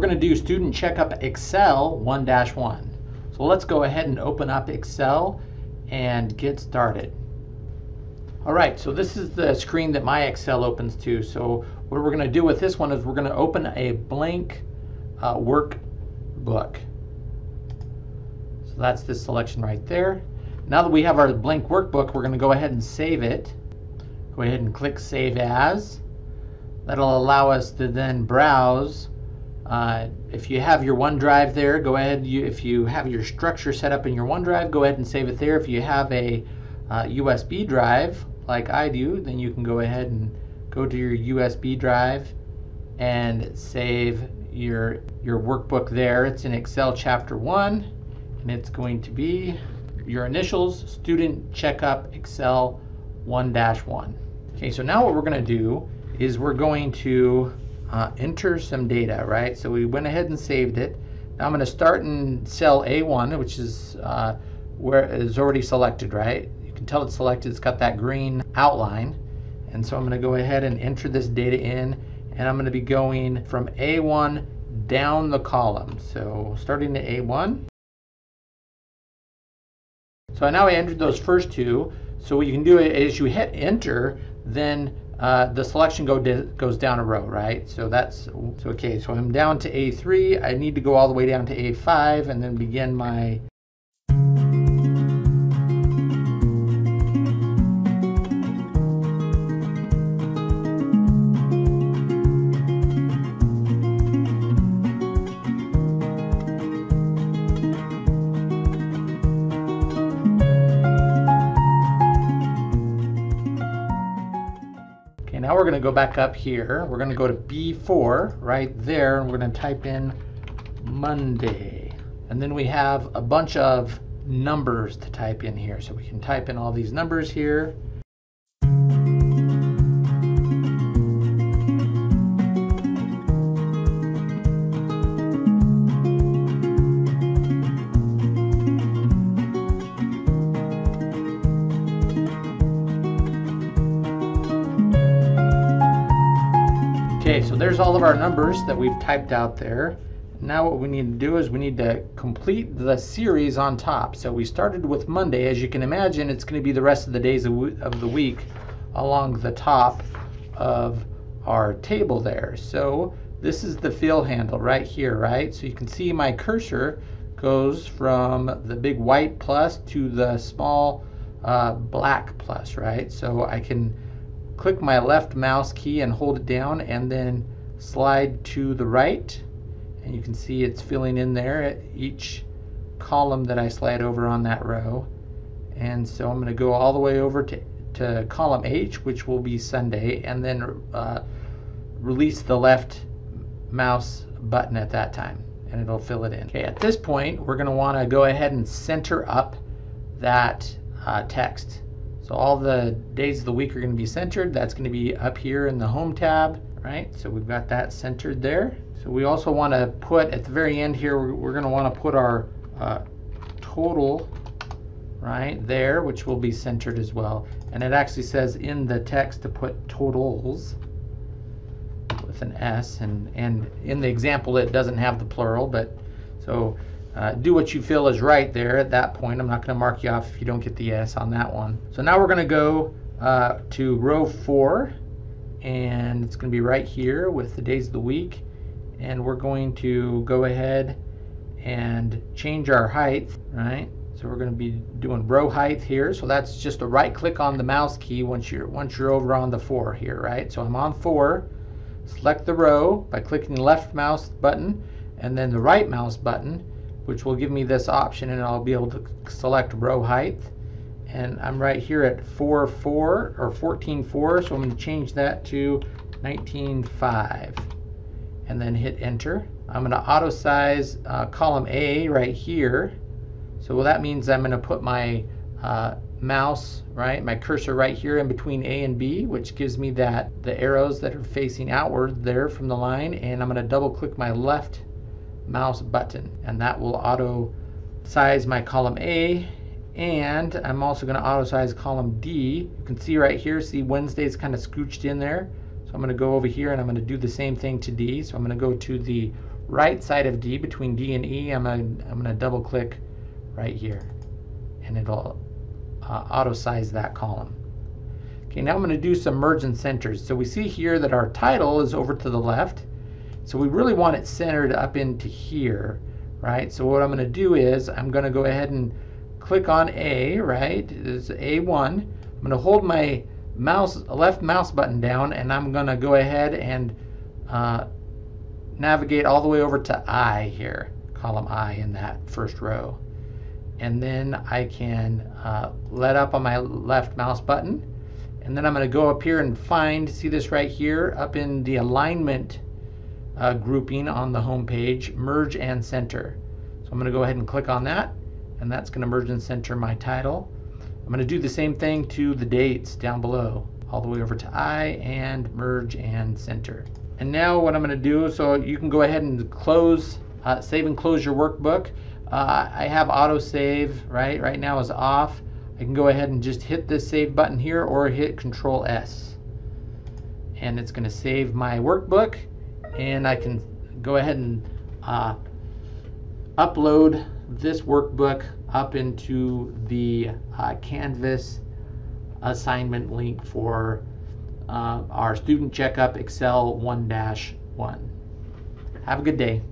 we're going to do Student Checkup Excel 1-1. So let's go ahead and open up Excel and get started. All right, so this is the screen that my Excel opens to. So what we're going to do with this one is we're going to open a blank uh, workbook. So that's this selection right there. Now that we have our blank workbook, we're going to go ahead and save it. Go ahead and click Save As. That'll allow us to then browse. Uh, if you have your OneDrive there, go ahead. You, if you have your structure set up in your OneDrive, go ahead and save it there. If you have a uh, USB drive, like I do, then you can go ahead and go to your USB drive and save your your workbook there. It's in Excel chapter 1 and it's going to be your initials student checkup Excel 1-1. Okay, so now what we're going to do is we're going to uh, enter some data, right? So we went ahead and saved it. Now I'm going to start in cell A1, which is uh, where is already selected, right? You can tell it's selected. It's got that green outline. And so I'm going to go ahead and enter this data in, and I'm going to be going from A1 down the column. So starting at A1. So now I entered those first two. So what you can do is you hit enter, then uh, the selection go goes down a row, right? So that's so okay. So I'm down to A3. I need to go all the way down to A5 and then begin my we're going to go back up here. We're going to go to B4 right there, and we're going to type in Monday. And then we have a bunch of numbers to type in here. So we can type in all these numbers here. Okay, so there's all of our numbers that we've typed out there. Now what we need to do is we need to complete the series on top. So we started with Monday. As you can imagine, it's going to be the rest of the days of the week along the top of our table there. So this is the fill handle right here, right? So you can see my cursor goes from the big white plus to the small uh, black plus, right? So I can click my left mouse key and hold it down and then slide to the right and you can see it's filling in there at each column that I slide over on that row and so I'm going to go all the way over to, to column H which will be Sunday and then uh, release the left mouse button at that time and it'll fill it in. Okay, at this point we're going to want to go ahead and center up that uh, text. So all the days of the week are going to be centered. That's going to be up here in the home tab, right? So we've got that centered there. So we also want to put at the very end here, we're, going to want to put our uh, total right there, which will be centered as well. And it actually says in the text to put totals with an S and, and in the example it doesn't have the plural, but so uh, do what you feel is right there at that point. I'm not going to mark you off if you don't get the S on that one. So now we're going to go uh, to row 4 and it's going to be right here with the days of the week. And we're going to go ahead and change our height right? So we're going to be doing row height here. So that's just a right click on the mouse key once you're once you're over on the 4 here right? So I'm on 4 select the row by clicking the left mouse button and then the right mouse button which will give me this option and I'll be able to select row height. And I'm right here at 4.4 or 14.4 so I'm going to change that to 19.5 and then hit enter. I'm going to auto size uh, column A right here. So well, that means I'm going to put my uh, mouse right my cursor right here in between A and B which gives me that the arrows that are facing outward there from the line. And I'm going to double click my left mouse button and that will auto size my column A and I'm also going to auto size column D. You can see right here, see Wednesday is kind of scooched in there. So I'm going to go over here and I'm going to do the same thing to D. So I'm going to go to the right side of D between D and E, I'm gonna, I'm gonna double click right here and it'll uh, auto size that column. Okay, now I'm going to do some merge and centers. So we see here that our title is over to the left. So we really want it centered up into here, right? So what I'm going to do is I'm going to go ahead and click on A, right? This is A1. I'm going to hold my mouse left mouse button down and I'm going to go ahead and uh, navigate all the way over to I here, column I in that first row. And then I can uh, let up on my left mouse button and then I'm going to go up here and find, see this right here, up in the alignment uh, grouping on the home page, merge and center. So I'm going to go ahead and click on that, and that's going to merge and center my title. I'm going to do the same thing to the dates down below, all the way over to I and merge and center. And now what I'm going to do, so you can go ahead and close, uh, save and close your workbook. Uh, I have auto save, right? Right now is off. I can go ahead and just hit this save button here or hit control S and it's going to save my workbook and I can go ahead and uh, upload this workbook up into the uh, Canvas assignment link for uh, our student checkup Excel 1-1. Have a good day.